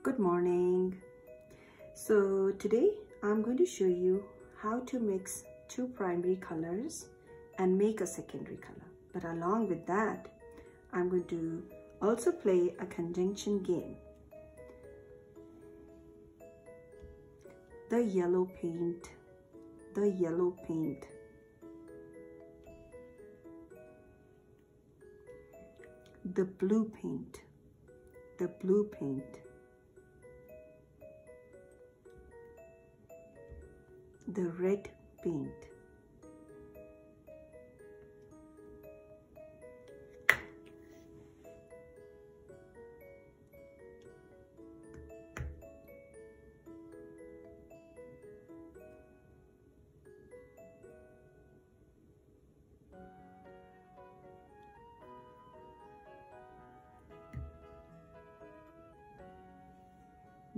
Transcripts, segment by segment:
Good morning. So today I'm going to show you how to mix two primary colors and make a secondary color. But along with that, I'm going to also play a conjunction game. The yellow paint, the yellow paint. The blue paint, the blue paint. The red paint.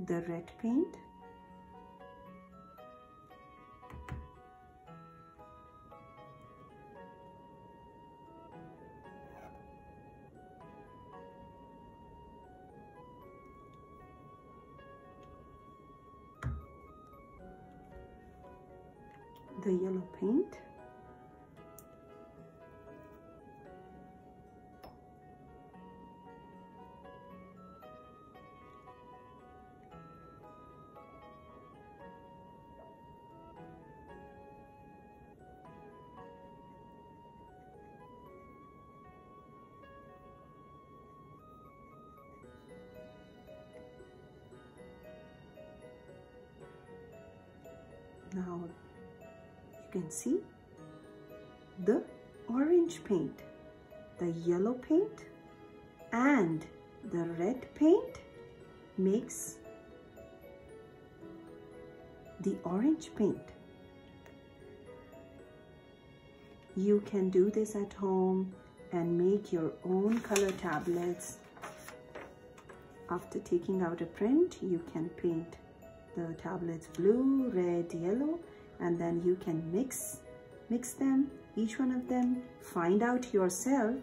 the red paint the yellow paint. Now can see the orange paint the yellow paint and the red paint makes the orange paint. You can do this at home and make your own color tablets. After taking out a print you can paint the tablets blue, red, yellow, and then you can mix, mix them, each one of them. Find out yourself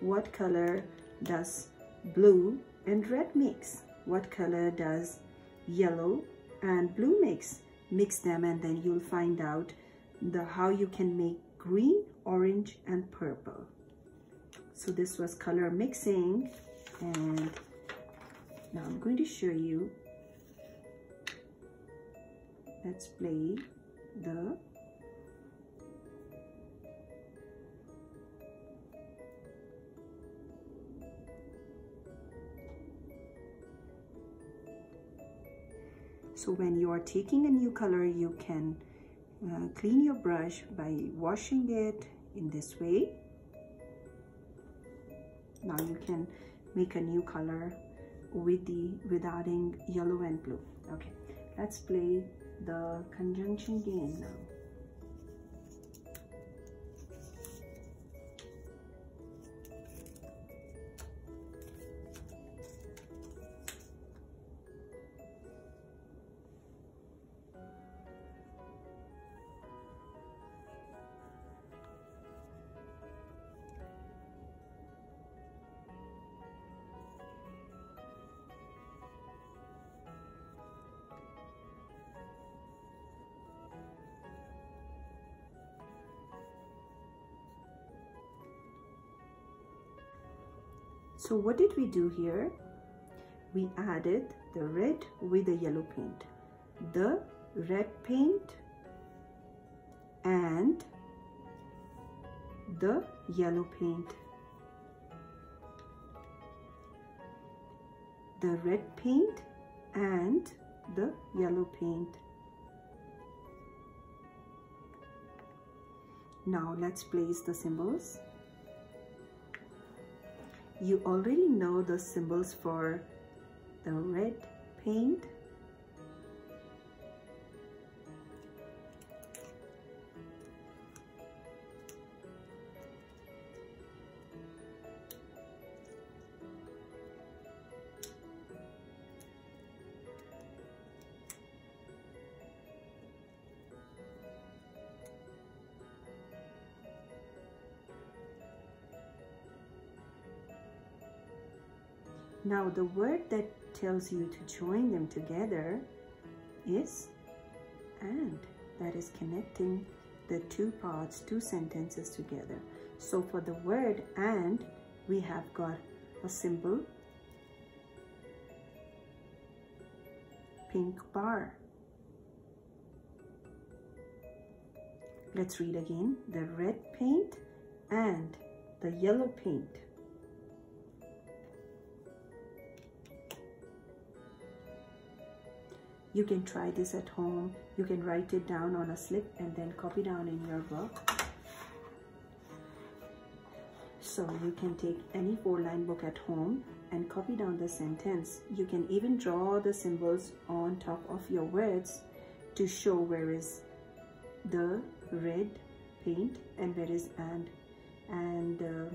what color does blue and red mix, what color does yellow and blue mix. Mix them and then you'll find out the how you can make green, orange, and purple. So this was color mixing and now I'm going to show you let's play the so when you are taking a new color you can uh, clean your brush by washing it in this way. Now you can make a new color with the with adding yellow and blue. Okay let's play the conjunction game now. So what did we do here? We added the red with the yellow paint. The red paint and the yellow paint. The red paint and the yellow paint. Now let's place the symbols you already know the symbols for the red paint Now the word that tells you to join them together is and that is connecting the two parts, two sentences together. So for the word and, we have got a symbol, pink bar. Let's read again. The red paint and the yellow paint. You can try this at home. You can write it down on a slip and then copy down in your book. So you can take any four-line book at home and copy down the sentence. You can even draw the symbols on top of your words to show where is the red paint and where is and. And uh,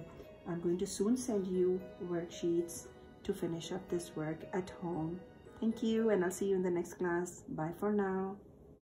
I'm going to soon send you worksheets to finish up this work at home. Thank you and I'll see you in the next class. Bye for now.